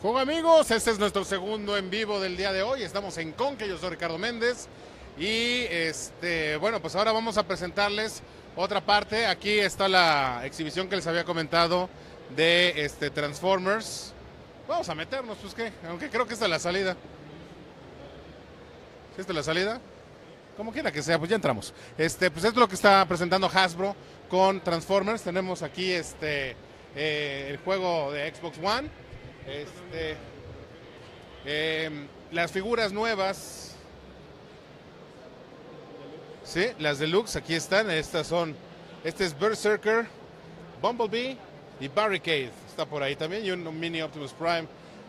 Juego amigos, este es nuestro segundo en vivo del día de hoy. Estamos en Conque, yo soy Ricardo Méndez. Y este, bueno, pues ahora vamos a presentarles otra parte. Aquí está la exhibición que les había comentado de este Transformers. Vamos a meternos, pues qué, aunque creo que esta es la salida. ¿Esta es la salida? Como quiera que sea, pues ya entramos. Este, pues esto es lo que está presentando Hasbro con Transformers. Tenemos aquí este eh, el juego de Xbox One. Este, em, las figuras nuevas. Sí, las deluxe aquí están. Estas son. Este es Berserker, Bumblebee y Barricade. Está por ahí también. Y un mini Optimus Prime.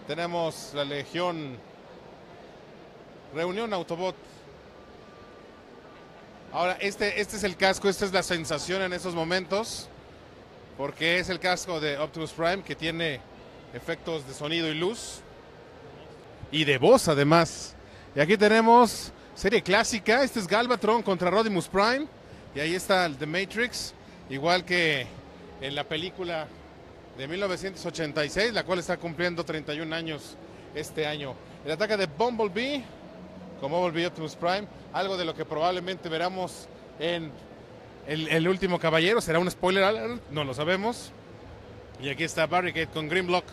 Tenemos la Legión. Reunión Autobot. Ahora, este, este es el casco, esta es la sensación en esos momentos, porque es el casco de Optimus Prime que tiene efectos de sonido y luz, y de voz además. Y aquí tenemos serie clásica, este es Galvatron contra Rodimus Prime, y ahí está el The Matrix, igual que en la película de 1986, la cual está cumpliendo 31 años este año. El ataque de Bumblebee, como Bumblebee Optimus Prime, algo de lo que probablemente veramos en el, último caballero. ¿Será un spoiler? No lo sabemos. Y aquí está Barricade con Green Block.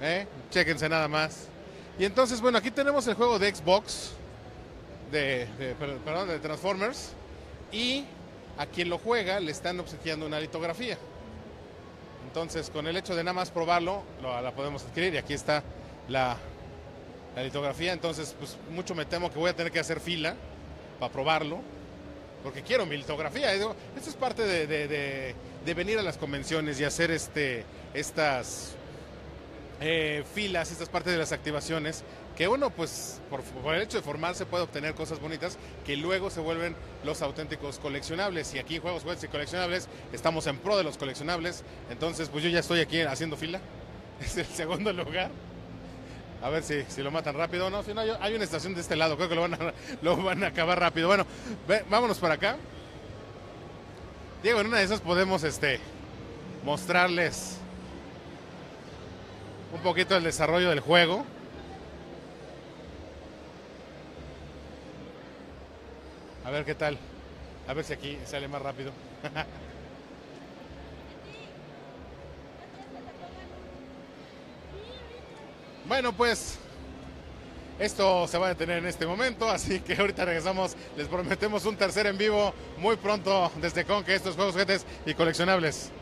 ¿Eh? Chéquense nada más. Y entonces, bueno, aquí tenemos el juego de Xbox, de, perdón, de Transformers. Y a quien lo juega le están obsequiando una litografía. Entonces, con el hecho de nada más probarlo, la podemos adquirir. Y aquí está la, la litografía, entonces pues mucho me temo que voy a tener que hacer fila para probarlo, porque quiero mi litografía. Esto es parte de, venir a las convenciones y hacer este, estas eh, filas, estas partes de las activaciones, que uno pues por, el hecho de formarse puede obtener cosas bonitas que luego se vuelven los auténticos coleccionables. Y aquí Juegos, Juegos y Coleccionables estamos en pro de los coleccionables, entonces pues yo ya estoy aquí haciendo fila, es el segundo lugar. A ver si, si lo matan rápido no. Si no, hay una estación de este lado. Creo que lo van a, lo van a acabar rápido. Bueno, vámonos para acá. Diego, en una de esas podemos este, mostrarles un poquito el desarrollo del juego. A ver qué tal. A ver si aquí sale más rápido. Bueno, pues esto se va a detener en este momento, así que ahorita regresamos. Les prometemos un tercer en vivo muy pronto desde Con que estos juegos, juguetes y coleccionables.